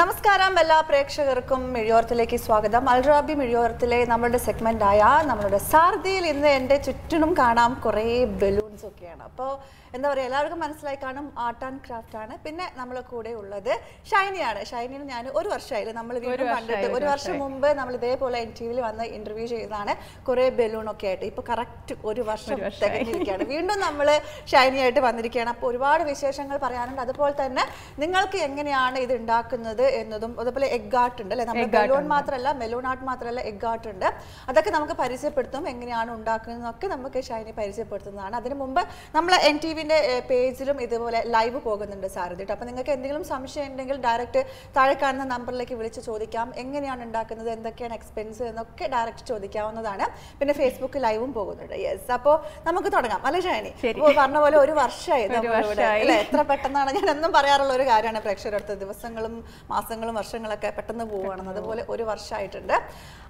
നമസ്കാരം എല്ലാ പ്രേക്ഷകർക്കും മിഴിയോർത്തിലേക്ക് സ്വാഗതം. അൽറാബി മിഴിയോർത്തിലെ നമ്മളുടെ സെഗ്മെന്റ് ആയ നമ്മളുടെ സാർദിയിൽ ഇന്ന് എന്റെ ചുറ്റിനും കാണാം കുറേ ബലൂൺസ് ഒക്കെയാണ്. അപ്പോൾ എന്താ പറയുക എല്ലാവർക്കും മനസ്സിലായി കാണും ആർട്ട് ആൻഡ് ക്രാഫ്റ്റ് ആണ്. പിന്നെ നമ്മളെ കൂടെ ഉള്ളത് ഷൈനിയാണ്. ഷൈനിയിൽ ഞാൻ ഒരു വർഷമായില്ല നമ്മൾ വീണ്ടും കണ്ടിട്ട് ഒരു വർഷം മുമ്പ് നമ്മൾ ഇതേപോലെ എൻ ടി വിയിൽ വന്ന് ഇന്റർവ്യൂ ചെയ്തതാണ്. കുറേ ബലൂൺ ഒക്കെ ആയിട്ട്. ഇപ്പൊ കറക്റ്റ് ഒരു വർഷം തികഞ്ഞിരിക്കുകയാണ്. വീണ്ടും നമ്മൾ ഷൈനിയായിട്ട് വന്നിരിക്കുകയാണ്. അപ്പോൾ ഒരുപാട് വിശേഷങ്ങൾ പറയാനുണ്ട്. അതുപോലെ തന്നെ നിങ്ങൾക്ക് എങ്ങനെയാണ് ഇത് ഉണ്ടാക്കുന്നത് എന്നതും അതുപോലെ എഗ് ആർട്ട് ഉണ്ട് അല്ലെ? നമ്മൾ ബലൂൺ മാത്രമല്ല മെലൂൺ ആർട്ട് മാത്രമല്ല എഗ് ആർട്ട് ഉണ്ട്. അതൊക്കെ നമുക്ക് പരിചയപ്പെടുത്തും എങ്ങനെയാണ് ഉണ്ടാക്കുന്നതൊക്കെ നമുക്ക് ഷൈനി പരിചയപ്പെടുത്തുന്നതാണ്. അതിന് മുമ്പ് നമ്മൾ എൻ ടി വിന്റെ പേജിലും ഇതുപോലെ ലൈവ് പോകുന്നുണ്ട് സാരഥിട്ട് അപ്പൊ നിങ്ങൾക്ക് എന്തെങ്കിലും സംശയം ഉണ്ടെങ്കിൽ ഡയറക്റ്റ് താഴെ കാണുന്ന നമ്പറിലേക്ക് വിളിച്ച് ചോദിക്കാം. എങ്ങനെയാണ് ഉണ്ടാക്കുന്നത്? എന്തൊക്കെയാണ് എക്സ്പെൻസ് എന്നൊക്കെ ഡയറക്റ്റ് ചോദിക്കാവുന്നതാണ്. പിന്നെ ഫേസ്ബുക്ക് ലൈവും പോകുന്നുണ്ട്. യെസ് അപ്പോൾ നമുക്ക് തുടങ്ങാം. അല്ലെ ഷൈനി? പറഞ്ഞ പോലെ ഒരു വർഷമായി നമ്മളിവിടെ അല്ലേ? എത്ര പെട്ടെന്നാണ് ഞാൻ എന്നും പറയാറുള്ള ഒരു കാര്യമാണ് പ്രേക്ഷകരടുത്ത് ദിവസങ്ങളും മാസങ്ങളും വർഷങ്ങളൊക്കെ പെട്ടെന്ന് പോവുകയാണെന്ന്. അതുപോലെ ഒരു വർഷമായിട്ടുണ്ട്.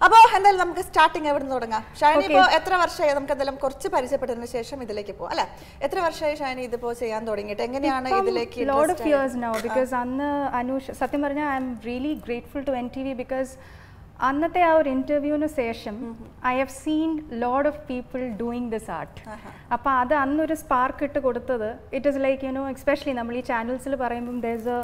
അപ്പോൾ എന്തായാലും നമുക്ക് സ്റ്റാർട്ടിങ് എവിടെ നിന്ന് തുടങ്ങാം? ഷൈനി ഇപ്പോ എത്ര വർഷമായി? നമുക്ക് എന്തായാലും കുറച്ച് പരിചയപ്പെട്ടതിന് ശേഷം ഇതിലേക്ക് പോകാം അല്ലെ? എത്ര വർഷമായി ഷൈനി ഇതിപ്പോ ചെയ്യാൻ തുടങ്ങിയിട്ട് എങ്ങനെയാണ് ഇതിലേക്ക് load of years now because അന്ന് അനൂഷ് സത്യം പറഞ്ഞാൽ I am really grateful to N T V because അന്നത്തെ ആ ഒരു ഇന്റർവ്യൂവിന് ശേഷം I have seen load of people doing this art അപ്പോൾ അത് അന്നൊരു സ്പാർക്ക് ഇട്ട് കൊടുത്തത് it is like you know especially നമ്മൾ ഈ ചാനൽസിൽ പറയുമ്പം there's a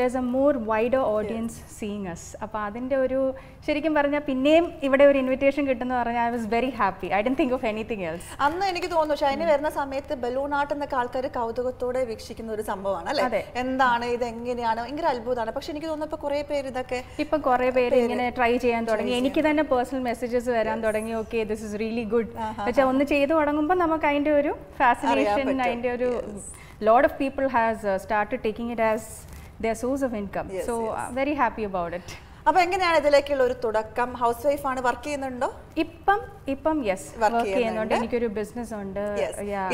there's a more wider audience seeing us അപ്പോൾ അതിന്റെ ഒരു ശരിക്കും പറഞ്ഞാൽ പിന്നെയും ഇവിടെ ഒരു ഇൻവിറ്റേഷൻ കിട്ടുന്ന പറഞ്ഞാൽ I was very happy I didn't think of anything else അന്ന് എനിക്ക് തോന്നുന്നു പക്ഷേ അതിന് വരുന്ന സമയത്ത് ബലൂൺ ആർട്ട് എന്നൊക്കെ ആൾക്കാർ കൗതുകത്തോടെ വീക്ഷിക്കുന്ന ഒരു സംഭവമാണ് അല്ലെ? എന്താണ് ഇത് എങ്ങനെയാണ് ഭയങ്കര അത്ഭുതമാണ്. പക്ഷെ എനിക്ക് തോന്നുന്നു ഇപ്പോൾ കുറേ പേര് ഇതൊക്കെ ഇപ്പം കുറേ പേര് ഇങ്ങനെ ട്രൈ ചെയ്യാൻ തുടങ്ങി. എനിക്ക് തന്നെ പേഴ്സണൽ മെസ്സേജസ് വരാൻ തുടങ്ങി. Okay this is really good പക്ഷേ ഒന്ന് ചെയ്തു തുടങ്ങുമ്പോൾ നമുക്ക് അതിന്റെ ഒരു ഫാസിനേഷൻ അതിന്റെ ഒരു load of people has start taking it as the source of income so very happy about it അപ്പൊ എങ്ങനെയാണ് ഇതിലേക്കുള്ള ഒരു തുടക്കം ഹൗസ് വൈഫ് ആണ് വർക്ക് ചെയ്യുന്നുണ്ടോ ഇപ്പം ഇപ്പം യെസ് വർക്ക് ചെയ്യുന്നുണ്ട്. എനിക്കൊരു ബിസിനസ് ഉണ്ട്.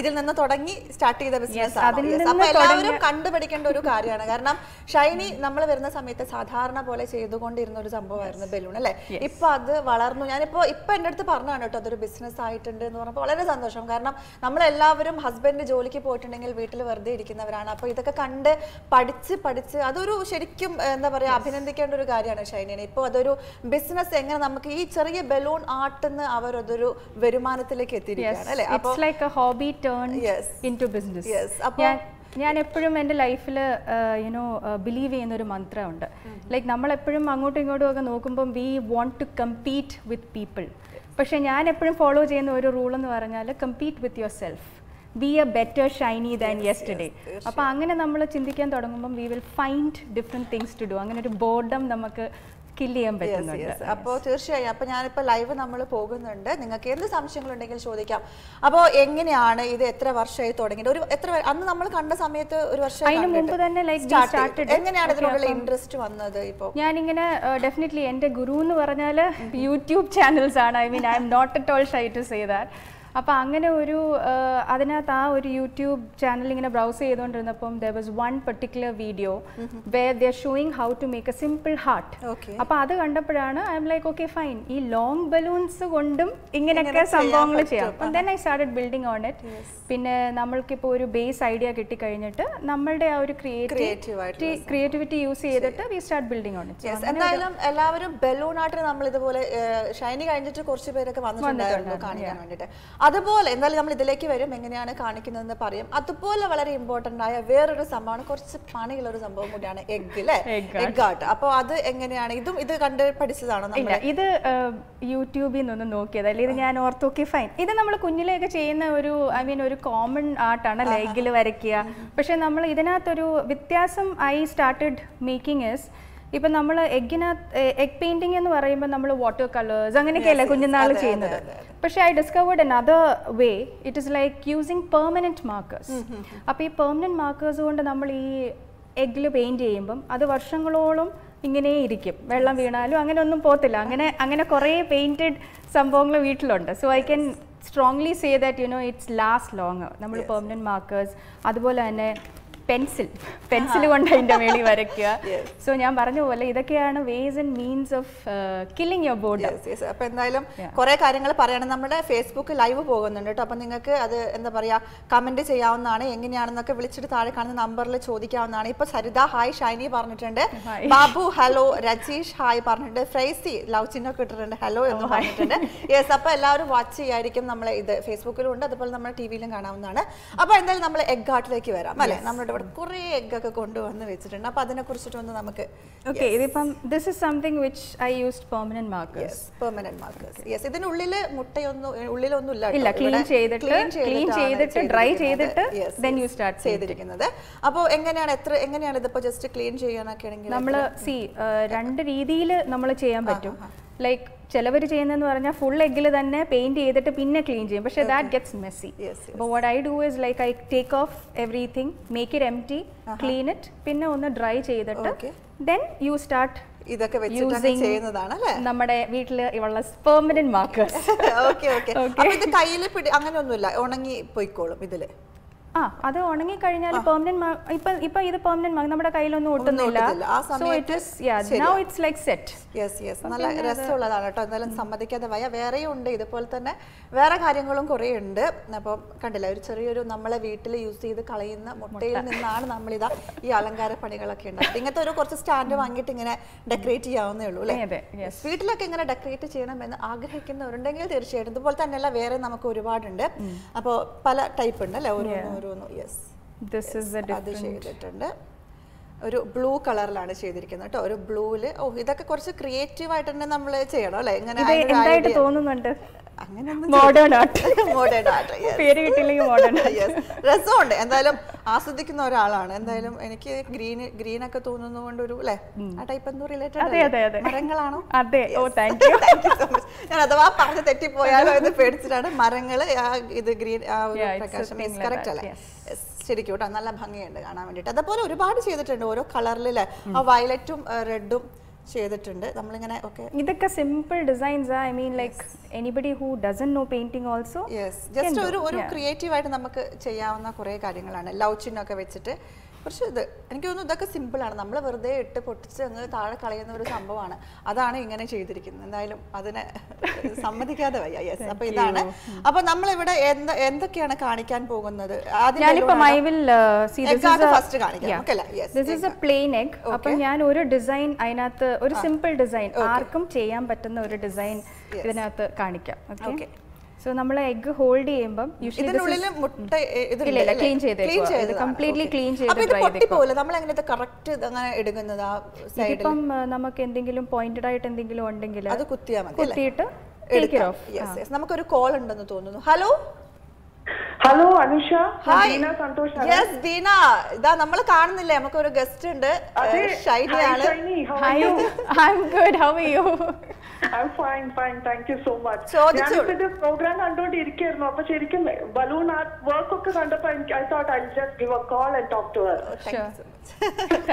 ഇതിൽ നിന്ന് തുടങ്ങി സ്റ്റാർട്ട് ചെയ്ത ബിസിനസ് അപ്പൊ എല്ലാവരും കണ്ടുപിടിക്കേണ്ട ഒരു കാര്യമാണ്. കാരണം ഷൈനി നമ്മൾ വരുന്ന സമയത്ത് സാധാരണ പോലെ ചെയ്തുകൊണ്ടിരുന്ന ഒരു സംഭവമായിരുന്നു ബലൂൺ അല്ലെ? ഇപ്പൊ അത് വളർന്നു. ഞാനിപ്പോ ഇപ്പൊ എന്റെ അടുത്ത് പറഞ്ഞാണ് കേട്ടോ അതൊരു ബിസിനസ് ആയിട്ടുണ്ട് എന്ന് പറഞ്ഞപ്പോൾ വളരെ സന്തോഷം. കാരണം നമ്മളെല്ലാവരും ഹസ്ബൻഡ് ജോലിക്ക് പോയിട്ടുണ്ടെങ്കിൽ വീട്ടിൽ വെറുതെ ഇരിക്കുന്നവരാണ്. അപ്പൊ ഇതൊക്കെ കണ്ട് പഠിച്ച് പഠിച്ച് അതൊരു ശരിക്കും എന്താ പറയാ അഭിനന്ദിക്കേണ്ട ഒരു കാര്യമാണ് ഷൈനിനെ. ഇപ്പോൾ അതൊരു ബിസിനസ് എങ്ങനെ നമുക്ക് ഈ ചെറിയ ബലൂൺ ആർട്ടെന്ന് അവർ അതൊരു വരുമാനത്തിലേക്ക് എത്തിയിരിക്കുകയാണ് അല്ലെ? It's like a hobby turn Yes. Into business Yes. ഞാൻ ഞാൻ എപ്പോഴും എന്റെ ലൈഫിൽ യുനോ ബിലീവ് ചെയ്യുന്ന ഒരു മന്ത്രമുണ്ട്. ലൈക്ക് നമ്മളെപ്പോഴും അങ്ങോട്ടും ഇങ്ങോട്ടും ഒക്കെ നോക്കുമ്പം we want to compete with people പക്ഷേ ഞാൻ എപ്പോഴും ഫോളോ ചെയ്യുന്ന ഒരു റൂൾ എന്ന് പറഞ്ഞാൽ compete with yourself be a better shiny than yesterday അപ്പോൾ അങ്ങനെ നമ്മൾ ചിന്തിക്കാൻ തുടങ്ങുമ്പം we will find different things to do അങ്ങനെ ഒരു ബോർഡം നമുക്ക് കില്ല് ചെയ്യാൻ പറ്റുന്നുണ്ട്. അപ്പോൾ തീർച്ചയായും. അപ്പോൾ ഞാനിപ്പോൾ ലൈവ് നമ്മൾ പോകുന്നുണ്ട്. നിങ്ങൾക്ക് എന്ത് സംശയങ്ങളുണ്ടെങ്കിൽ ചോദിക്കാം. അപ്പോൾ എങ്ങനെയാണ് ഇത് എത്ര വർഷമായി തുടങ്ങിയത് ഒരു എത്ര അന്ന് നമ്മൾ കണ്ട സമയത്ത് ഒരു വർഷം അതിന് മുമ്പ് തന്നെ ലൈക്ക് എങ്ങനെയാണ് ഇതിനോടുള്ള ഇൻട്രസ്റ്റ് വന്നത് ഇപ്പോൾ ഞാനിങ്ങനെ ഡെഫിനറ്റ്ലി എന്റെ ഗുരു എന്ന് പറഞ്ഞാൽ യൂട്യൂബ് ചാനൽസ് ആണ്. I mean I am not at all shy to say that അപ്പോൾ അങ്ങനെ ഒരു അതിനകത്ത് ആ ഒരു യൂട്യൂബ് ചാനൽ ഇങ്ങനെ browse ചെയ്തുകൊണ്ടിരുന്നപ്പം there was one particular video where they're showing how to make a simple heart അപ്പോൾ അത് കണ്ടപ്പോഴാണ് I am like okay fine ഈ ലോങ് ബലൂൺസ് കൊണ്ടും ഇങ്ങനെയൊക്കെ സംഭവങ്ങൾ ചെയ്യാം. അപ്പം then I started building on it പിന്നെ നമ്മൾക്കിപ്പോൾ ഒരു ബേസ് ഐഡിയ കിട്ടിക്കഴിഞ്ഞിട്ട് നമ്മളുടെ ആ ഒരു ക്രിയേറ്റിവിറ്റി ക്രിയേറ്റിവിറ്റി യൂസ് ചെയ്തിട്ട് we start building on it എന്തായാലും എല്ലാവരും ബലൂൺ ആയിട്ട് നമ്മൾ ഇതുപോലെ ഷൈനി കഴിഞ്ഞിട്ട് കുറച്ച് പേരൊക്കെ വന്നിട്ടുണ്ടായിരുന്നു കാണിക്കാൻ വേണ്ടിയിട്ട്. അതുപോലെ എന്തായാലും നമ്മൾ ഇതിലേക്ക് വരും എങ്ങനെയാണ് കാണിക്കുന്നതെന്ന് പറയും. അതുപോലെ വളരെ ഇമ്പോർട്ടന്റ് ആയ വേറൊരു സംഭവമാണ് കുറച്ച് പണിയുള്ള ഒരു സംഭവം കൂടിയാണ് എഗ് അല്ലേ എഗ് ആട്ട് അപ്പോൾ അത് എങ്ങനെയാണ്? ഇതും ഇത് കണ്ട് പഠിച്ചതാണോ ഇല്ല ഇത് യൂട്യൂബിൽ നിന്നൊന്നും നോക്കിയത്. അല്ലെങ്കിൽ ഇത് ഞാൻ ഓർത്ത് ഓക്കെ ഫൈൻ ഇത് നമ്മൾ കുഞ്ഞിലെയൊക്കെ ചെയ്യുന്ന ഒരു ഐ മീൻ ഒരു കോമൺ ആർട്ടാണ് ലെഗിൽ വരയ്ക്കുക. പക്ഷെ നമ്മൾ ഇതിനകത്തൊരു വ്യത്യാസം ഐ സ്റ്റാർട്ടഡ് മേക്കിംഗ് ഇസ് ഇപ്പം നമ്മൾ എഗ്ഗിനകത്ത് എഗ് പെയിന്റിംഗ് എന്ന് പറയുമ്പോൾ നമ്മൾ വാട്ടർ കളേഴ്സ് അങ്ങനെയൊക്കെയല്ലേ കുഞ്ഞുനാൾ ചെയ്യുന്നത്? പക്ഷേ I discovered another way it is like using permanent markers അപ്പോൾ ഈ പെർമനന്റ് മാർക്കേഴ്സ് കൊണ്ട് നമ്മൾ ഈ എഗ്ഗിൽ പെയിന്റ് ചെയ്യുമ്പം അത് വർഷങ്ങളോളം ഇങ്ങനെ ഇരിക്കും. വെള്ളം വീണാലും അങ്ങനെ ഒന്നും പോത്തില്ല അങ്ങനെ അങ്ങനെ കുറേ പെയിന്റഡ് സംഭവങ്ങൾ വീട്ടിലുണ്ട്. So I can strongly say that you know it's last long നമ്മൾ പെർമനന്റ് മാർക്കേഴ്സ് അതുപോലെ തന്നെ പെൻസിൽ. പെൻസിൽ കൊണ്ട് അതിന്റെ മേളി വരയ്ക്കുക. സോ ഞാൻ പറഞ്ഞ പോലെ ഇതൊക്കെയാണ് ways and means of killing your body Yes, yes. അപ്പൊ എന്തായാലും കുറേ കാര്യങ്ങൾ പറയണം. നമ്മുടെ ഫേസ്ബുക്ക് ലൈവ് പോകുന്നുണ്ട് കേട്ടോ. അപ്പൊ നിങ്ങൾക്ക് അത് എന്താ പറയാ കമന്റ് ചെയ്യാവുന്നതാണ്. എങ്ങനെയാണെന്നൊക്കെ വിളിച്ചിട്ട് താഴെ കാണുന്ന നമ്പറിൽ ചോദിക്കാവുന്നതാണ്. ഇപ്പൊ സരിത ഹായ് ഷൈനി പറഞ്ഞിട്ടുണ്ട്. ബാബു ഹലോ രജീഷ് ഹായ് പറഞ്ഞിട്ടുണ്ട്. ഫ്രൈസി ലവ് ചിഹ്നൊക്കെ ഇട്ടിട്ടുണ്ട്. ഹലോ എന്ന് പറഞ്ഞിട്ടുണ്ട്. യെസ് അപ്പോൾ എല്ലാവരും വാച്ച് ചെയ്യായിരിക്കും നമ്മളെ ഇത്. ഫേസ്ബുക്കിലും ഉണ്ട്. അതുപോലെ നമ്മുടെ ടി വിയിലും കാണാവുന്നതാണ്. അപ്പോൾ എന്തായാലും നമ്മൾ എഗ് ആർട്ടിലേക്ക് വരാം. അല്ലേ? നമ്മുടെ ഇവിടെ കുറെ എഗ് ഒക്കെ കൊണ്ടുവന്ന് വെച്ചിട്ടുണ്ട്. അപ്പൊ അതിനെ കുറിച്ചിട്ടൊന്ന് നമുക്ക് ഓക്കെ ഇതിപ്പം this is something which I used permanent markers permanent markers yes ഇതിനുള്ളിൽ മുട്ടയൊന്നും ഉള്ളിലൊന്നും ഇല്ല ഇല്ല, ക്ലീൻ ചെയ്തിട്ട്, clean ചെയ്തിട്ട്, ഡ്രൈ ചെയ്തിട്ട്, then you start you start ചെയ്തിരിക്കുന്നത്. അപ്പോൾ എങ്ങനെയാണ് എത്ര എങ്ങനെയാണ് ഇതിപ്പോ ജസ്റ്റ് ക്ലീൻ ചെയ്യാനൊക്കെ ആണെങ്കിൽ നമ്മൾ സി രണ്ട് രീതിയിൽ നമ്മൾ ചെയ്യാൻ പറ്റും. ലൈക്ക് ചിലവർ ചെയ്യുന്നതെന്ന് പറഞ്ഞാൽ ഫുൾ എഗ്ഗിൽ തന്നെ പെയിന്റ് ചെയ്തിട്ട് പിന്നെ ക്ലീൻ ചെയ്യും. പക്ഷേ ദാറ്റ് ഗെറ്റ്സ് മെസ്സി. അപ്പോൾ what I do is like I take off everything make it empty clean it പിന്നെ ഒന്ന് ഡ്രൈ ചെയ്തിട്ട് ദെൻ യു സ്റ്റാർട്ട് ഇതൊക്കെ ചെയ്യുന്നതാണ് അല്ലേ? നമ്മുടെ വീട്ടിൽ ഉള്ള പെർമനന്റ് മാർക്കേഴ്സ് ഓക്കെ ഓക്കെ കയ്യിൽ പിടി അങ്ങനെയൊന്നുമില്ല. ഉണങ്ങി പോയിക്കോളും ഇതിൽ. ആ അത് ഉണങ്ങി കഴിഞ്ഞാൽ പെർമനന്റ് ഇപ്പൊ ഇപ്പൊ ഇത് പെർമനന്റ് നമ്മുടെ കയ്യിലൊന്നും ഒട്ടുന്നില്ല. സോ സമയത്ത് it is now it's like set yes yes നല്ല രസമുള്ളതാണ് കേട്ടോ. എന്തായാലും സമ്മതിക്കാതെ വയ വേറെയും ഉണ്ട്. ഇതുപോലെ തന്നെ വേറെ കാര്യങ്ങളും കുറേ ഉണ്ട്. അപ്പോൾ കണ്ടില്ല ഒരു ചെറിയൊരു നമ്മളെ വീട്ടിൽ യൂസ് ചെയ്ത് കളയുന്ന മുട്ടയിൽ നിന്നാണ് നമ്മളിതാ ഈ അലങ്കാര പണികളൊക്കെ ഉണ്ടാക്കുന്നത് ഇങ്ങനത്തെ ഒരു കുറച്ച് സ്റ്റാൻഡ് വാങ്ങിയിട്ട് ഇങ്ങനെ ഡെക്കറേറ്റ് ചെയ്യാവുന്നേ ഉള്ളൂ അല്ലേ? വീട്ടിലൊക്കെ ഇങ്ങനെ ഡെക്കറേറ്റ് ചെയ്യണം ചെയ്യണമെന്ന് ആഗ്രഹിക്കുന്നവരുണ്ടെങ്കിൽ തീർച്ചയായിട്ടും. ഇതുപോലെ തന്നെയല്ല വേറെ നമുക്ക് ഒരുപാടുണ്ട്. അപ്പോൾ പല ടൈപ്പ് ഉണ്ട് അല്ലേ? ഓരോന്നും ഓരോന്നും. യെസ് ദിസ് ഇസ് അത് ചെയ്തിട്ടുണ്ട്. ഒരു ബ്ലൂ കളറിലാണ് ചെയ്തിരിക്കുന്നത് കേട്ടോ. ഒരു ബ്ലൂൽ ഓ ഇതൊക്കെ കുറച്ച് ക്രിയേറ്റീവ് ആയിട്ട് തന്നെ നമ്മൾ ചെയ്യണം അല്ലേ? ഇങ്ങനെ. തോന്നുന്നുണ്ട്? മോഡേൺ ആർട്ട് മോഡേൺ പേര് കിട്ടില്ലെങ്കിൽ മോഡേൺ Yes. രസമുണ്ട്. എന്തായാലും ആസ്വദിക്കുന്ന ഒരാളാണ്. എന്തായാലും എനിക്ക് ഗ്രീൻ ഗ്രീൻ ഒക്കെ തോന്നുന്നതുകൊണ്ട് ഒരു അല്ലേ ആ ടൈപ്പ് എന്തോ റിലേറ്റഡ്. മരങ്ങളാണോ? അതെ. ഓ താങ്ക് യു. ഞാൻ അഥവാ പറഞ്ഞ് തെറ്റിപ്പോയാലോ എന്ന് പേടിച്ചിട്ടാണ് മരങ്ങൾ ഇത് ഗ്രീൻ ആ ഒരു പ്രകാശം. കറക്റ്റ് അല്ലേ? ശരിക്കും കേട്ടോ നല്ല ഭംഗിയുണ്ട് കാണാൻ വേണ്ടിട്ട്. അതേപോലെ ഒരുപാട് ചെയ്തിട്ടുണ്ട് ഓരോ കളറിലെ ആ വയലറ്റും റെഡും ചെയ്തിട്ടുണ്ട്. നമ്മളിങ്ങനെ ഓക്കെ ഇതൊക്കെ simple designs I mean like anybody who doesn't know painting also yes just ഒരു ഒരു ക്രിയേറ്റീവ് ആയിട്ട് നമുക്ക് ചെയ്യാവുന്ന കുറേ കാര്യങ്ങളാണ്. ലവ് ചിഹ്നമൊക്കെ വെച്ചിട്ട് പക്ഷെ ഇത് എനിക്ക് തോന്നുന്നു ഇതൊക്കെ സിമ്പിളാണ് നമ്മൾ വെറുതെ ഇട്ട് പൊട്ടിച്ച് അങ്ങ് താഴെ കളയുന്ന ഒരു സംഭവമാണ്. അതാണ് ഇങ്ങനെ ചെയ്തിരിക്കുന്നത്. എന്തായാലും അതിനെ സമ്മതിക്കാതെ വയ്യ. യെസ് അപ്പൊ ഇതാണ്. അപ്പൊ നമ്മളിവിടെ എന്ത് എന്തൊക്കെയാണ് കാണിക്കാൻ പോകുന്നത്? ആണ് first കാണിക്കാം. അപ്പം ഞാൻ ഒരു ഡിസൈൻ അതിനകത്ത് ഒരു സിമ്പിൾ ഡിസൈൻ ആർക്കും ചെയ്യാൻ പറ്റുന്ന ഒരു ഡിസൈൻ ഇതിനകത്ത് കാണിക്കാം. ഓക്കെ. സോ നമ്മൾ എഗ് ഹോൾഡ് ചെയ്യുമ്പോൾ ഇതിനുള്ളിൽ മുട്ട ഇല്ല, completely Okay. clean ചെയ്ത് നമ്മൾ എങ്ങനത്തെ കറക്റ്റ് അങ്ങനെ എടുക്കുന്നത് ഇതിപ്പം നമുക്ക് എന്തെങ്കിലും പോയിന്റഡ് ആയിട്ട് എന്തെങ്കിലും ഉണ്ടെങ്കിൽ അത് കുത്തിയാൽ മതി? കുത്തിയിട്ട്. നമുക്കൊരു കോൾ ഉണ്ടെന്ന് തോന്നുന്നു. Hello hello Anusha hi Beena Santhosh yes Beena ഇതാ നമ്മൾ കാണുന്നില്ലേ? നമുക്കൊരു ഗസ്റ്റ് ഉണ്ട്. അതെ. ഷൈനി Hi, ആണ് Shiny. How are hi you? I am good how are you I'm fine, fine. Thank you so much. ചോദിച്ചോളൂ. ഞാനിപ്പോ ഇത് പ്രോഗ്രാം കണ്ടോണ്ടിരിക്കായിരുന്നു. അപ്പൊ ശരിക്കും ബലൂൺ ആർട്ട് വർക്ക് ഒക്കെ കണ്ടപ്പോ എനിക്ക് I thought I just give a call and talk to her Sure.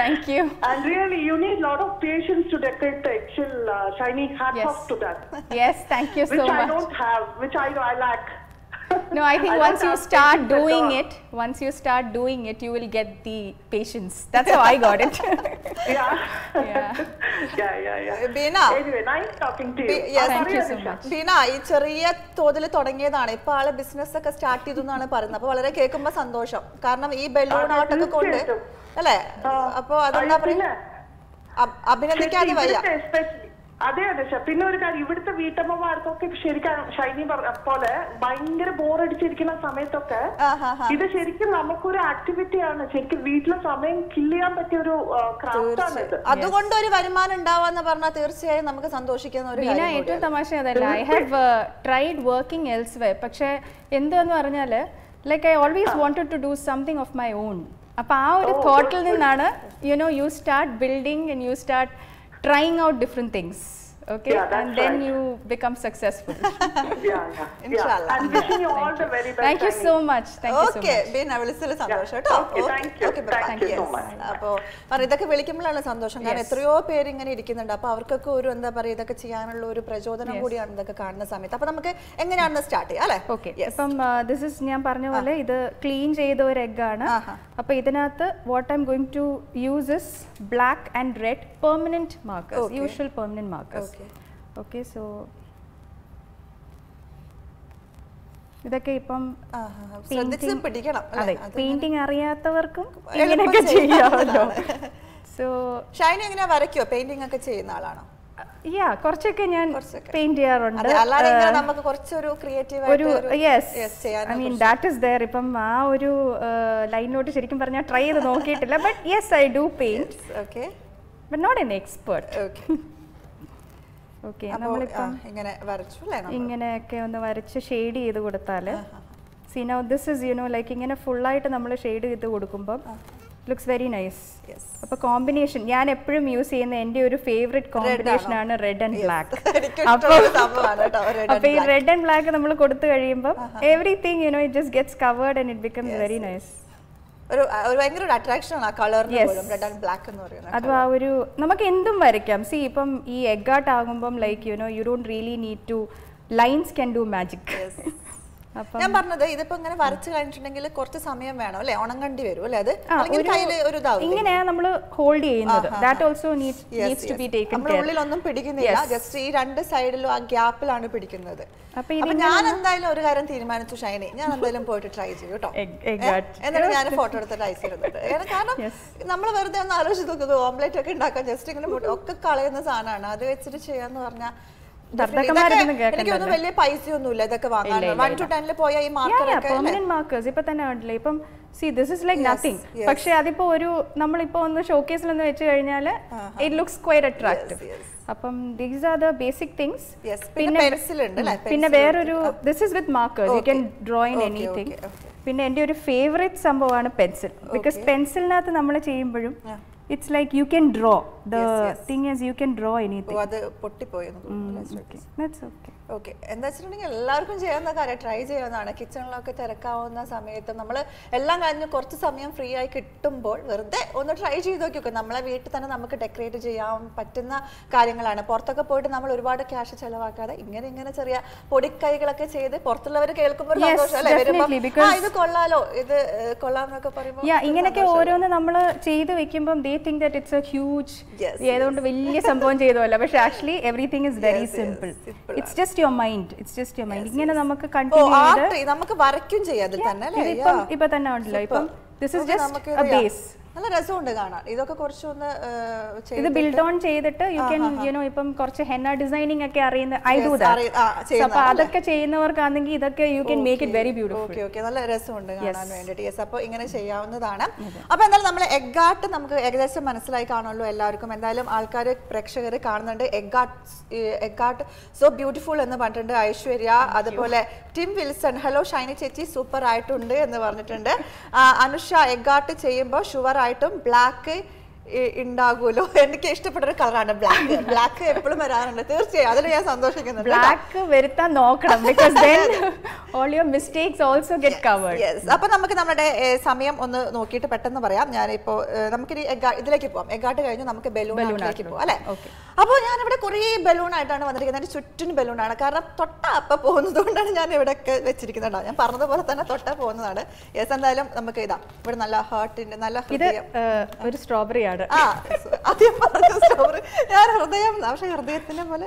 Thank you And really, you need a lot of patience to decorate the actual uh, shiny hat Yes. off to that, yes thank you which so I much don't have, which I, I lack. No, I think I once you start doing it, once you start doing it, you will get the patience. That's how I got it. Yeah. Yeah. yeah, yeah, yeah. Beena Anyway, nice talking to you. Be- yes, Ah, thank you so much. Beena ഈ ചെറിയ തോതിൽ തുടങ്ങിയതാണ് ഇപ്പൊ ആൾ business ഒക്കെ start ചെയ്തു എന്നാണ് പറയുന്നത് അപ്പൊ വളരെ കേൾക്കുമ്പോ സന്തോഷം കാരണം ഈ ബലൂൺ അതെ, ആർട്ടൊക്കെ കൊണ്ട്. അല്ലേ. അപ്പൊ അതെന്താ? പറയുക അഭിനന്ദിക്കാതെ വയ്യ അതെ അതെ ശ- പിന്നെ ഒരു കാര്യം ഇവിടുത്തെ വീട്ടമ്മമാർക്കൊക്കെ ശരിക്കും ഷൈനി പറഞ്ഞ പോലെ ഭയങ്കര ബോറടിച്ചിരിക്കുന്ന സമയത്തൊക്കെ ഇത് ശരിക്കും നമുക്കൊരു ആക്ടിവിറ്റി ആണ് ശരിക്കും വീട്ടിലെ സമയം കില്ല് ചെയ്യാൻ പറ്റിയ ഒരു ക്രാഫ്റ്റ് ആണ് ഇത്. അതുകൊണ്ട് ഒരു വരുമാനം ഉണ്ടാവാന്ന് പറഞ്ഞാൽ തീർച്ചയായും നമുക്ക് സന്തോഷിക്കുന്ന ഒരു ഏറ്റവും തമാശ അതല്ല. I have tried working elsewhere പക്ഷെ എന്തെന്ന് പറഞ്ഞാൽ like I always wanted to do something of my own അപ്പൊ ആ ഒരു തോട്ടിൽ നിന്നാണ് you know you start building and you start trying out different things okay Yeah, and then right. you become successful. Yeah, yeah, Inshallah. yeah. And wishing you all the very best. Thank you so much. Thank you so okay much. Beena വിളിച്ചതിൽ സന്തോഷം. കേട്ടോ Okay, thank you. Okay, Thank bye. you so much. അപ്പോ പറ ഇതൊക്കെ വിളിക്കുമ്പോഴാണ് സന്തോഷം കാരണം എത്രയോ പേര് ഇങ്ങനെ ഇരിക്കുന്നുണ്ട് അപ്പോൾ അവർക്കൊക്കെ ഒരു എന്താ പറയുക ഇതൊക്കെ ചെയ്യാനുള്ള ഒരു പ്രചോദനം കൂടിയാണ് ഇതൊക്കെ കാണുന്ന സമയത്ത് അപ്പോൾ നമുക്ക് എങ്ങനെയാണെന്ന് സ്റ്റാർട്ട് ചെയ്യാം അല്ലേ ഓക്കെ ഇപ്പം ദിസ് ഇസ് ഞാൻ പറഞ്ഞ പോലെ ഇത് ക്ലീൻ ചെയ്ത ഒരു എഗ്ഗാണ് അപ്പോൾ ഇതിനകത്ത് what I am going to use is black and red permanent markers usual permanent markers Okay. Okay so ഇതൊക്കെ ഇപ്പം അതെ പെയിന്റിംഗ് പെയിന്റിങ് അറിയാത്തവർക്കും ഇങ്ങനെയൊക്കെ ചെയ്യാമല്ലോ. സോ ഷൈനി എങ്ങനെയാ വരയ്ക്കോ പെയിന്റിംഗ് ഒക്കെ ചെയ്യുന്ന ആളാണോ? യാ കുറച്ചൊക്കെ ഞാൻ പെയിന്റ് ചെയ്യാറുണ്ട്. അല്ലാതെ നമുക്ക് കുറച്ചൊരു ക്രിയേറ്റീവ് ഒരു yes I mean that is there ഇപ്പം ആ ഒരു ലൈനിലോട്ട് ശരിക്കും പറഞ്ഞാൽ ട്രൈ ചെയ്ത് നോക്കിയിട്ടില്ല. But yes I do paint okay but not an expert okay okay അപ്പോ നമ്മളിപ്പം ഇങ്ങനെ വരച്ചു? ഇങ്ങനെയൊക്കെ ഒന്ന് വരച്ച് ഷെയ്ഡ് ചെയ്ത് കൊടുത്താൽ see now this is you know like ഇങ്ങനെ ഫുള്ളായിട്ട് നമ്മൾ ഷെയ്ഡ് ചെയ്ത് കൊടുക്കുമ്പം ലുക്സ് വെരി നൈസ്. അപ്പൊ കോമ്പിനേഷൻ ഞാൻ എപ്പോഴും യൂസ് ചെയ്യുന്ന എന്റെ ഒരു ഫേവറേറ്റ് കോമ്പിനേഷൻ ആണ്? റെഡ് ആൻഡ് ബ്ലാക്ക് അപ്പൊ ഈ റെഡ് ആൻഡ് ബ്ലാക്ക് നമ്മൾ കൊടുത്തു കഴിയുമ്പോൾ everything you know it just gets covered and it becomes very nice ഒരു ഒരു ഭയങ്കര ഒരു അട്രാക്ഷൻ ആണ് ആ കളറിന്. റെഡ് ആൻഡ് ബ്ലാക്ക് എന്ന് പറയുന്നത് അതും ആ ഒരു നമുക്ക് എന്തും വരയ്ക്കാം. സി ഇപ്പം ഈ എഗ് ആർട്ട് ആകുമ്പം like you know you don't really need to lines can do magic ഞാൻ പറഞ്ഞത് ഇതിപ്പോ ഇങ്ങനെ വരച്ചു കഴിഞ്ഞിട്ടുണ്ടെങ്കിൽ കുറച്ച് സമയം വേണം അല്ലെ? ഉണങ്ങണ്ടി വരും അല്ലെ അത്? ഒരു- ഇങ്ങനെയാ നമ്മൾ ഹോൾഡ് ചെയ്യുന്നത്. That also needs to be taken നമ്മുടെ ഉള്ളിലൊന്നും പിടിക്കുന്നില്ല. ജസ്റ്റ് ഈ രണ്ട് സൈഡിലും ആ ഗ്യാപ്പിലാണ് പിടിക്കുന്നത്. അപ്പൊ ഞാൻ എന്തായാലും ഒരു കാര്യം തീരുമാനിച്ചു ഷൈനി. ഞാൻ എന്തായാലും പോയിട്ട് ട്രൈ ചെയ്യും കേട്ടോ. എന്നിട്ട് ഞാൻ ഫോട്ടോ എടുത്തിട്ട് അയച്ചു തരുന്നുണ്ട് കാരണം നമ്മൾ വെറുതെ ഒന്ന് ആലോചിച്ച് നോക്കുന്നത് ഓംലെറ്റ് ഒക്കെ ഉണ്ടാക്കാൻ ജസ്റ്റ് ഇങ്ങനെ ഒക്കെ കളയുന്ന സാധനമാണ്. അത് വെച്ചിട്ട് ചെയ്യാന്ന് പറഞ്ഞാൽ വലിയ പൈസയൊന്നുമില്ല ഇതൊക്കെ വാങ്ങാൻ വൺ ടു ടെനിൽ പോയ ഈ പെർമനന്റ് മാർക്കേഴ്സ് ഇപ്പൊ തന്നെ ഇപ്പം see this is like nothing പക്ഷെ അതിപ്പോ ഒരു നമ്മളിപ്പോ ഒന്ന് ഷോക്കേസിൽ ഒന്ന് വെച്ച് കഴിഞ്ഞാൽ ഇറ്റ് ലുക്സ് ക്വയർ അട്രാക്റ്റീവ് അപ്പം these are the basic things പിന്നെ? പിന്നെ വേറൊരു this is with markers you can draw in anything. പിന്നെ എന്റെ ഒരു ഫേവറേറ്റ് സംഭവമാണ് പെൻസിൽ ബിക്കോസ് പെൻസിലിനകത്ത് നമ്മൾ ചെയ്യുമ്പോഴും it's like you can draw the thing is you can draw anything അത് പൊട്ടിപ്പോയെന്ന് ഓക്കെ ഓക്കെ എന്താ വെച്ചിട്ടുണ്ടെങ്കിൽ എല്ലാവർക്കും ചെയ്യാവുന്ന കാര്യം ട്രൈ ചെയ്യാവുന്നതാണ് കിച്ചണിലൊക്കെ തിരക്കാവുന്ന സമയത്ത് നമ്മൾ എല്ലാം കഴിഞ്ഞ് കുറച്ച് സമയം ഫ്രീ ആയി കിട്ടുമ്പോൾ വെറുതെ ഒന്ന് ട്രൈ ചെയ്ത് നോക്കിയൊക്കെ. നമ്മളെ വീട്ടിൽ തന്നെ നമുക്ക് ഡെക്കറേറ്റ് ചെയ്യാൻ പറ്റുന്ന കാര്യങ്ങളാണ്. പുറത്തൊക്കെ പോയിട്ട് നമ്മൾ ഒരുപാട് ക്യാഷ് ചെലവാക്കാതെ ഇങ്ങനെ ഇങ്ങനെ ചെറിയ പൊടിക്കൈകളൊക്കെ ചെയ്ത് പുറത്തുള്ളവർ കേൾക്കുമ്പോൾ ഇത് കൊള്ളാലോ. ഇത് കൊള്ളാന്നൊക്കെ പറയുമ്പോൾ ഇങ്ങനെയൊക്കെ ഓരോന്ന് നമ്മൾ ചെയ്ത് വെക്കുമ്പോൾ ദേ that it's a huge Yes, ഏതുകൊണ്ട് വലിയ സംഭവം ചെയ്തോല്ല പക്ഷെ actually everything is very simple simple. It's just your mind it's just your mind ഇങ്ങനെ നമുക്ക് കണ്ടിന്യൂ നമുക്ക് വരയ്ക്കും ചെയ്യാം ഇപ്പം. ഇപ്പൊ തന്നെ ഉണ്ടല്ലോ. ഇപ്പം this is just a base നല്ല രസമുണ്ട് കാണാൻ. ഇതൊക്കെ കുറച്ചൊന്ന് ഇത് ബിൽഡ് ഓൺ ചെയ്തിട്ട് യു ക്യാൻ യു നോ ഇപ്പം കുറച്ച് ഹെന്ന ഡിസൈനിങ് ഒക്കെ അറിയുന്ന ഐ ഡു അപ്പൊ അതൊക്കെ ചെയ്യുന്നവർക്കാണെങ്കിൽ ഇതൊക്കെ you can make it very beautiful okay നല്ല രസമുണ്ട് കാണാൻ വേണ്ടിയിട്ട്. യെസ് അപ്പോൾ ഇങ്ങനെ ചെയ്യാവുന്നതാണ്. അപ്പോൾ എന്തായാലും നമ്മൾ എഗ്ഗാട്ട് നമുക്ക് ഏകദേശം മനസ്സിലായി കാണുമല്ലോ എല്ലാവർക്കും. എന്തായാലും ആൾക്കാർ പ്രേക്ഷകർ കാണുന്നുണ്ട്. എഗ്ഗാട്ട് എഗ്ഗാട്ട് സോ ബ്യൂട്ടിഫുൾ എന്ന് പറഞ്ഞിട്ടുണ്ട് ഐശ്വര്യ. അതുപോലെ ടിം വിൽസൺ ഹലോ ഷൈനി ചേച്ചി സൂപ്പർ ആയിട്ടുണ്ട് എന്ന് പറഞ്ഞിട്ടുണ്ട്. അനുഷ എഗ്ഗാട്ട് ചെയ്യുമ്പോൾ ഷുവർ ആയിട്ടും ബ്ലാക്ക് ഉണ്ടാകുമല്ലോ എനിക്ക് ഇഷ്ടപ്പെട്ട ഒരു കളറാണ് ബ്ലാക്ക് ബ്ലാക്ക് എപ്പോഴും വരാറുണ്ട്. തീർച്ചയായും. അതിൽ ഞാൻ സന്തോഷിക്കുന്നു ബ്ലാക്ക് വരുത്താൻ നോക്കണം. Because then all your mistakes also get covered yes അപ്പൊ നമുക്ക് നമ്മുടെ സമയം ഒന്ന് നോക്കിയിട്ട് പെട്ടെന്ന് പറയാം. ഞാനിപ്പോ ഇപ്പോ നമുക്കിനി ഇതിലേക്ക് പോവാം. എഗാട്ട് കഴിഞ്ഞ്. നമുക്ക് ബലൂണിലേക്ക് പോവാം അല്ലെ? Okay. അപ്പോൾ ഞാനിവിടെ ഇവിടെ കുറേ ബലൂണായിട്ടാണ് വന്നിരിക്കുന്നത്. എന്റെ ചുറ്റിനും ബലൂണാണ്. കാരണം തൊട്ട അപ്പം പോകുന്നത് കൊണ്ടാണ് ഞാൻ ഇവിടെ ഒക്കെ വെച്ചിരിക്കുന്നത് ഞാൻ പറഞ്ഞതുപോലെ തന്നെ തൊട്ട പോകുന്നതാണ്. യെസ് എന്തായാലും നമുക്ക് ഇതാ. ഇവിടെ നല്ല ഹാർട്ടിന്റെ നല്ല ഹൃദയം. ഒരു സ്ട്രോബെറി ആണ്. ആ ആദ്യം പറഞ്ഞ സ്ട്രോബെറി ഞാൻ ഹൃദയം പക്ഷെ ഹൃദയത്തിന്റെ പോലെ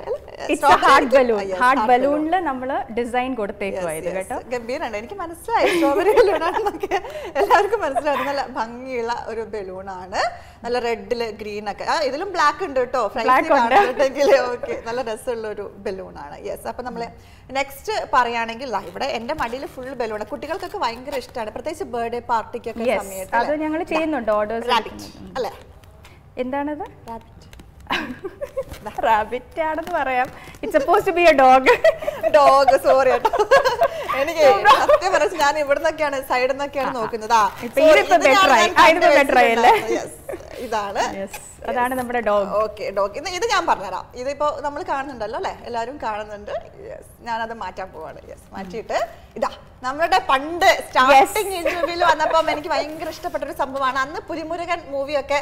ഹാർട്ട് ബലൂൺ balloon. ബലൂണിൽ നമ്മൾ ഡിസൈൻ yes. കേട്ടോ. ഗംഭീരമാണ് എനിക്ക് മനസ്സിലായി. സ്ട്രോബെറി ബലൂണാണെന്നൊക്കെ എല്ലാവർക്കും മനസ്സിലാവും. നല്ല ഭംഗിയുള്ള ഒരു ബലൂണാണ് നല്ല റെഡിൽ ഗ്രീൻ ഒക്കെ. ആ ഇതിലും ബ്ലാക്ക് ഉണ്ട് കേട്ടോ. ഫ്രണ്ട്സിൽ ഓക്കെ നല്ല രസമുള്ള ഒരു ബലൂണാണ് യെസ് അപ്പൊ നമ്മൾ നെക്സ്റ്റ് പറയുകയാണെങ്കിൽ ഇവിടെ എന്റെ മടിയിൽ ഫുൾ ബലൂൺ കുട്ടികൾക്കൊക്കെ ഭയങ്കര ഇഷ്ടമാണ് പ്രത്യേകിച്ച് ബർത്ത്ഡേ പാർട്ടിക്കൊക്കെ സമയത്ത് അത് ഞങ്ങൾ ചെയ്യുന്നുണ്ട്. ഓർഡേഴ്സ് അല്ലേ? എന്താണത്? റാബിറ്റ് റാബിറ്റ് ആണെന്ന് പറയാം. It's suppose to be a dog dog sorry കേട്ടോ എനിക്ക് സത്യം പറഞ്ഞാൽ ഞാൻ ഇവിടുന്നൊക്കെയാണ് സൈഡിൽ നിന്നൊക്കെയാണ് നോക്കുന്നത്. ഇതാണ്. അതാണ് നമ്മുടെ ഡോഗ്. Okay dog. ഇത് ഇത് ഞാൻ പറഞ്ഞുതരാം. ഇതിപ്പോ നമ്മൾ കാണുന്നുണ്ടല്ലോ അല്ലെ? എല്ലാവരും കാണുന്നുണ്ട്. യെസ് ഞാനത് മാറ്റാൻ പോവാണ്. യെസ് മാറ്റിയിട്ട് ഇതാ നമ്മുടെ പണ്ട് സ്റ്റാർട്ടിങ് ഇന്റർവ്യൂവിൽ വന്നപ്പോ എനിക്ക് ഭയങ്കര ഇഷ്ടപ്പെട്ട ഒരു സംഭവമാണ്. അന്ന് പുലിമുരുകൻ മൂവിയൊക്കെ.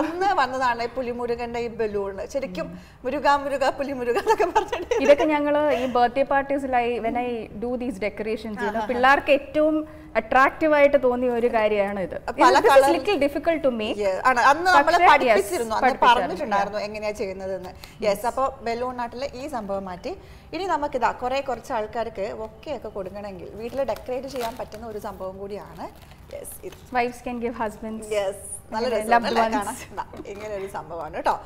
അന്ന് വന്നതാണ് ഈ പുലിമുരുകന്റെ ഈ ബലൂൺ ശരിക്കും മുരുക മുരുക പുലിമുരുക എന്നൊക്കെ പറഞ്ഞിട്ട്. ഇതൊക്കെ ഞങ്ങൾ ഈ birthday പാർട്ടീസിലായി when I do these decorations പിള്ളേർക്ക് ഏറ്റവും അട്രാക്റ്റീവ് ആയിട്ട് തോന്നിയ ഒരു കാര്യമാണ് ഇത്. Little difficult to me Yeah, ആണ്. അന്ന് നമ്മളെ പഠിപ്പിച്ചിരുന്നു. അന്ന് പറഞ്ഞിട്ടുണ്ടായിരുന്നു എങ്ങനെയാ ചെയ്യുന്നതെന്ന്. യെസ് അപ്പോൾ ബലൂൺ നാട്ടിലെ ഈ സംഭവം മാറ്റി. ഇനി നമുക്കിതാ കുറെ കുറച്ച് ആൾക്കാർക്ക് ഒക്കെ കൊടുക്കണമെങ്കിൽ വീട്ടിൽ ഡെക്കറേറ്റ് ചെയ്യാൻ പറ്റുന്ന ഒരു സംഭവം കൂടിയാണ്. യെസ് ഇത്. Wives can give husbands yes നല്ല രസമാണ്. ഇങ്ങനെ ഒരു സംഭവമാണ് കേട്ടോ.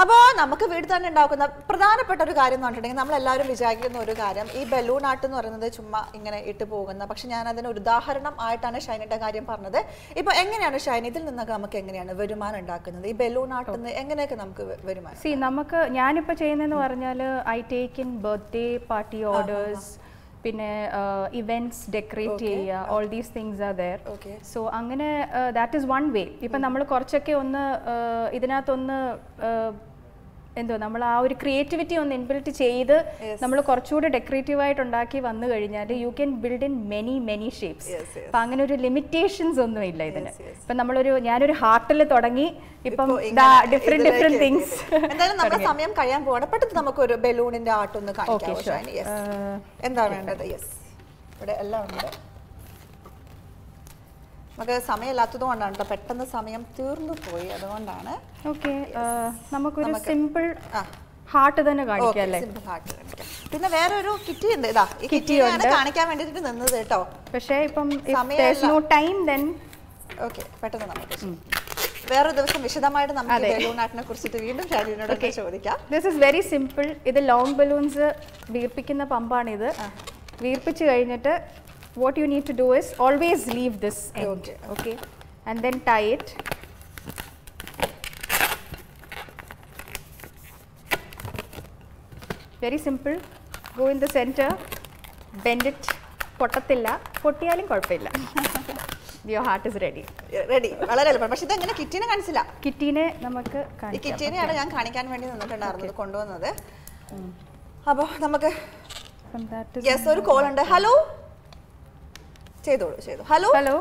അപ്പോ നമുക്ക് വീട്ടിൽ തന്നെ ഉണ്ടാക്കുന്ന പ്രധാനപ്പെട്ട ഒരു കാര്യം എന്ന് പറഞ്ഞിട്ടുണ്ടെങ്കിൽ നമ്മൾ എല്ലാവരും വിചാരിക്കുന്ന ഒരു കാര്യം ഈ ബലൂൺ ആട്ട് എന്ന് പറയുന്നത് ചുമ്മാ ഇങ്ങനെ ഇട്ട് പോകുന്ന പക്ഷെ ഞാൻ അതിന് ഒരു ഉദാഹരണം ആയിട്ടാണ് ഷൈനിയുടെ കാര്യം പറഞ്ഞത്. ഇപ്പൊ എങ്ങനെയാണ് ഷൈനി ഇതിൽ നിന്നൊക്കെ നമുക്ക് എങ്ങനെയാണ് വരുമാനം ഉണ്ടാക്കുന്നത്? ഈ ബലൂൺ ആർട്ടിൽ നിന്ന് എങ്ങനെയൊക്കെ നമുക്ക് വരുമാനം സി നമുക്ക് ഞാനിപ്പോൾ ചെയ്യുന്നതെന്ന് പറഞ്ഞാൽ I take in birthday party orders പിന്നെ ഇവന്റ്സ് ഡെക്കറേറ്റ് ചെയ്യുക. All these things are okay so അങ്ങനെ ദാറ്റ് ഈസ് വൺ വേ ഇപ്പം നമ്മൾ കുറച്ചൊക്കെ ഒന്ന് ഇതിനകത്തൊന്ന് എന്തോ നമ്മൾ ആ ഒരു ക്രിയേറ്റിവിറ്റി ഒന്ന് ഇൻബിൽറ്റ് ചെയ്ത് നമ്മൾ കുറച്ചുകൂടി ഡെക്കറേറ്റീവ് ആയിട്ട് ഉണ്ടാക്കി വന്നു കഴിഞ്ഞാൽ you can build in many many shapes. അപ്പം അങ്ങനെ ഒരു ലിമിറ്റേഷൻസ് ഒന്നും ഇല്ല ഇതിന്. ഇപ്പം നമ്മളൊരു ഞാനൊരു ഹാർട്ടിൽ തുടങ്ങി ഇപ്പം ഡിഫറെന്റ് ഡിഫറെന്റ് തിങ്സ് എന്തായാലും നമ്മുടെ സമയം കഴിയാൻ പെട്ടെന്ന് നമുക്ക് ഒരു ബലൂണിന്റെ ആർട്ട് ഒന്ന്. ഷൈൻ യെസ് എന്താ വേണ്ടത്? യെസ് ഇവിടെ എല്ലാം ഉണ്ട്. നമുക്ക് സമയമില്ലാത്തത് കൊണ്ടാണ് പെട്ടെന്ന് സമയം തീർന്നു പോയി. അതുകൊണ്ടാണ് ഓക്കെ നമുക്കൊരു സിമ്പിൾ ഹാർട്ട് തന്നെ കാണിക്കാം അല്ലേ? സിമ്പിൾ ഹാർട്ട് കാണിക്കാം. പിന്നെ വേറെ ഒരു കിറ്റി ഉണ്ട്. ഇതാ ഈ കിറ്റിയാണ് കാണിക്കാൻ വേണ്ടിട്ട് നിന്നത് കേട്ടോ പക്ഷേ ഇപ്പം. നോ ടൈം ദെൻ ഓക്കെ പെട്ടെന്ന് നമുക്ക് വേറൊരു ദിവസം വിശദമായിട്ട് നമുക്ക്. ബലൂൺ ആർട്ടിനെ കുറിച്ചിട്ട് വീണ്ടും ഷാരിനോട് ചോദിക്കാം. ദിസ് ഇസ് വെരി സിമ്പിൾ ഇത് ലോങ് ബലൂൺസ് വീർപ്പിക്കുന്ന പമ്പാണിത് വീർപ്പിച്ച് കഴിഞ്ഞിട്ട് what you need to do is always leave this Okay. Okay and then tie it very simple go in the centre bend it പൊട്ടത്തില്ല പൊട്ടിയാലും കുഴപ്പമില്ല. Your heart is ready ready വളരെ എളുപ്പം. പക്ഷെ ഇതെങ്ങനെ കിറ്റിനെ കാണിച്ചില്ല. കിറ്റീനെ നമുക്ക് ഈ കിറ്റിനെയാണ് ഞാൻ കാണിക്കാൻ വേണ്ടി നിന്നിട്ടുണ്ടായിരുന്നത് കൊണ്ടുവന്നത്. അപ്പോൾ നമുക്ക് is യെസ് ഒരു കോൾ ഉണ്ട്. ഹലോ ചെയ്തോളൂ ചെയ്തു ഹലോ? ഹലോ?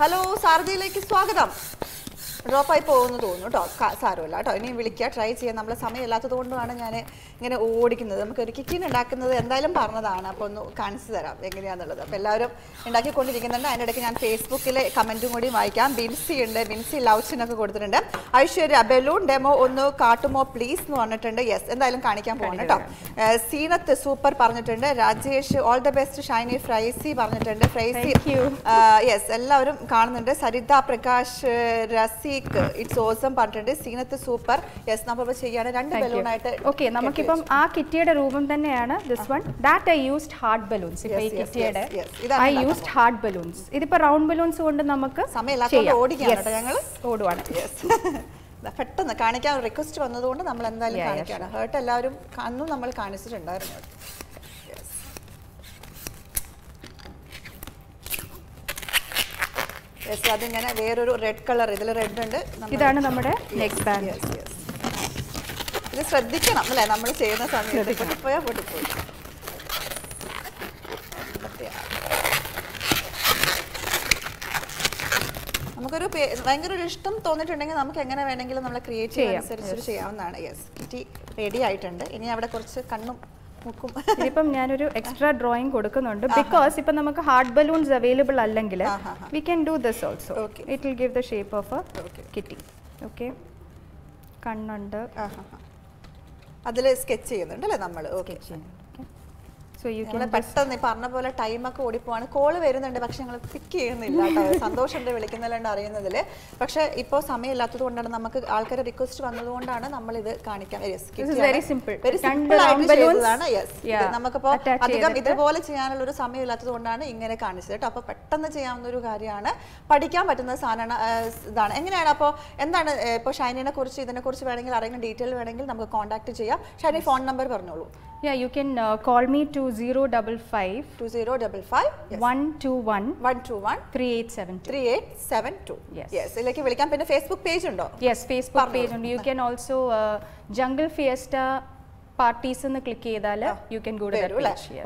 ഹലോ സാരഥിയിലേക്ക് സ്വാഗതം. ഡ്രോപ്പ് ആയി പോകുന്നു തോന്നുന്നു കേട്ടോ സാരമില്ല കേട്ടോ ഇനി വിളിക്കുക ട്രൈ ചെയ്യാൻ നമ്മളെ സമയമില്ലാത്തത് കൊണ്ടുമാണ് ഞാൻ ഇങ്ങനെ ഓടിക്കുന്നത്. നമുക്ക് ഒരു ഉണ്ടാക്കുന്നത് എന്തായാലും പറഞ്ഞതാണ്. അപ്പോൾ ഒന്ന് കാണിച്ചു തരാം എങ്ങനെയാണെന്നുള്ളത് അപ്പോൾ എല്ലാവരും ഉണ്ടാക്കിക്കൊണ്ടിരിക്കുന്നുണ്ട്. അതിന്റെ ഇടയ്ക്ക് ഞാൻ ഫേസ്ബുക്കിലെ കമന്റും കൂടി വായിക്കാം. ബിൻസി ഉണ്ട്. ബിൻസി ലൗച്ചിനൊക്കെ കൊടുത്തിട്ടുണ്ട്. ഐശ്വര്യ ബലൂൺ ഡെമോ ഒന്ന് കാട്ടുമോ പ്ലീസ് എന്ന് പറഞ്ഞിട്ടുണ്ട്. യെസ് എന്തായാലും കാണിക്കാൻ പോകണം കേട്ടോ സീനത്ത് സൂപ്പർ പറഞ്ഞിട്ടുണ്ട്. Rajesh all the best Shiny Fraisy പറഞ്ഞിട്ടുണ്ട്. ഫ്രൈസി യെസ് എല്ലാവരും കാണുന്നുണ്ട്. സരിത പ്രകാശ് രസീഖ് ഇറ്റ്സ് ഓസം പറഞ്ഞിട്ടുണ്ട്. സീനത്ത് സൂപ്പർ. യെസ് നമ്മൾ ചെയ്യാണ്. രണ്ട് ബലൂൺ ആയിട്ട് ഓക്കെ നമുക്കിപ്പം ആ കിറ്റിയുടെ രൂപം തന്നെയാണ് this one that I used hard balloons ഇപ്പൊ ഈ കിറ്റിയുടെ ഐ യൂസ്ഡ് ഹാർഡ് ബലൂൺസ് ഇതിപ്പോ റൗണ്ട് ബലൂൺസ് കൊണ്ട് നമുക്ക്. ഓടുവാണ്. പെട്ടെന്ന് കാണിക്കാൻ റിക്വസ്റ്റ് വന്നതുകൊണ്ട് നമ്മൾ എന്തായാലും കാണിക്കുകയാണ് ഹേർട്ട് എല്ലാവരും അന്നും നമ്മൾ കാണിച്ചിട്ടുണ്ടായിരുന്നു Yes. യെസ് അതിങ്ങനെ വേറൊരു റെഡ് കളർ ഇതിൽ റെഡ് ഉണ്ട്. ഇതാണ് നമ്മുടെ നെക്സ്റ്റ് ബാൻഡ് yes, yes. ഇത് ശ്രദ്ധിക്കണം അല്ലേ? നമ്മൾ ചെയ്യുന്ന സമയത്ത് പൊട്ടിപ്പോയാൽ പൊട്ടിപ്പോയി. നമുക്കൊരു ഭയങ്കര ഒരു ഇഷ്ടം തോന്നിയിട്ടുണ്ടെങ്കിൽ നമുക്ക് എങ്ങനെ വേണമെങ്കിലും നമ്മൾ ക്രിയേറ്റ് ചെയ്യാം. അനുസരിച്ച് ചെയ്യാവുന്നതാണ്. യെസ് കിറ്റി റെഡി ആയിട്ടുണ്ട്. ഇനി അവിടെ കുറച്ച് കണ്ണും ഇതിപ്പം ഞാനൊരു എക്സ്ട്രാ ഡ്രോയിങ് കൊടുക്കുന്നുണ്ട്. ബിക്കോസ് ഇപ്പം നമുക്ക് ഹാർഡ് ബലൂൺസ് അവൈലബിൾ അല്ലെങ്കിൽ we can do this also. It will give the shape of a kitty okay കണ്ണുണ്ട്. അതിൽ സ്കെച്ച് ചെയ്യുന്നുണ്ട് അല്ലേ നമ്മൾ ഓക്കെ സോ യു ക്യാൻ പെട്ടെന്ന് പറഞ്ഞ പോലെ ടൈമൊക്കെ ഓടിപ്പോവാണ്. കോൾ വരുന്നുണ്ട് പക്ഷെ ഞങ്ങൾ പിക്ക് ചെയ്യുന്നില്ല കേട്ടോ. സന്തോഷമുണ്ട് വിളിക്കുന്നില്ലാണ്ട് അറിയുന്നതിൽ പക്ഷെ ഇപ്പോൾ സമയമില്ലാത്തത് കൊണ്ടാണ് നമുക്ക് ആൾക്കാരെ റിക്വസ്റ്റ് വന്നതുകൊണ്ടാണ് നമ്മൾ ഇത് കാണിക്കാൻ This is വെരി സിമ്പിൾ ആയിട്ട് ചെയ്തതാണ്. യെസ് yeah, നമുക്കിപ്പോ അധികം ഇതുപോലെ ചെയ്യാനുള്ള ഒരു സമയമില്ലാത്തത് കൊണ്ടാണ് ഇങ്ങനെ കാണിച്ചത് കേട്ടോ. അപ്പോൾ പെട്ടെന്ന് ചെയ്യാവുന്ന ഒരു കാര്യമാണ്. പഠിക്കാൻ പറ്റുന്ന സാധനമാണ് ഇതാണ്. എങ്ങനെയാണ് അപ്പോൾ എന്താണ് ഇപ്പോൾ ഷൈനിനെ കുറിച്ച് ഇതിനെ കുറിച്ച് വേണമെങ്കിൽ അറിയുന്ന ഡീറ്റെയിൽ വേണമെങ്കിൽ നമുക്ക് കോൺടാക്ട് ചെയ്യാം. ഷൈനി ഫോൺ നമ്പർ പറഞ്ഞോളൂ. Yeah, you can uh, call me to 055 two zero double five 121 one two one 3872. Three eight seven two Yes. Yes ഇതിലേക്ക് വിളിക്കാം പിന്നെ ഫേസ്ബുക്ക് പേജ് ഉണ്ടോ Yes, Facebook പറഞ്ഞോളൂ. page and you can also uh, Fiesta എന്ന് click ചെയ്താൽ you can go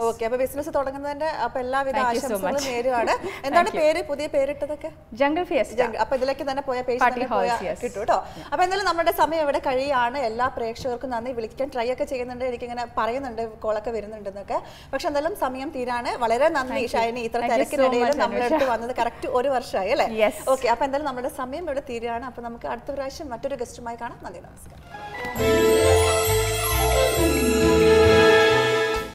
okay അപ്പൊ business തുടങ്ങുന്നതിന്റെ അപ്പൊ എല്ലാവിധ ആശംസകളും നേരുവാണ്. എന്താണ് പേര്? പുതിയ പേരിട്ടതൊക്കെ? ജംഗിൾ ഫിയസ് അപ്പൊ ഇതിലേക്ക് തന്നെ പോയ പേജ് കിട്ടും കേട്ടോ. അപ്പൊ എന്തായാലും നമ്മുടെ സമയം ഇവിടെ കഴിയാണ് എല്ലാ പ്രേക്ഷകർക്കും നന്ദി. വിളിക്കാൻ ട്രൈ ഒക്കെ ചെയ്യുന്നുണ്ട്. എനിക്കിങ്ങനെ പറയുന്നുണ്ട് കോളൊക്കെ വരുന്നുണ്ടെന്നൊക്കെ. പക്ഷെ എന്തായാലും സമയം തീരാണ്. വളരെ നന്ദി ഷൈനി. ഇത്ര തിരക്കിനിടയിൽ അടുത്ത് വന്നത് കറക്റ്റ് ഒരു വർഷമായി അല്ലേ. ഓക്കെ അപ്പൊ എന്തായാലും നമ്മുടെ സമയം ഇവിടെ തീരുകയാണ്. അപ്പൊ നമുക്ക് അടുത്ത പ്രാവശ്യം മറ്റൊരു ഗസ്റ്റുമായി കാണാം. നന്ദി നമസ്കാരം. Thank you.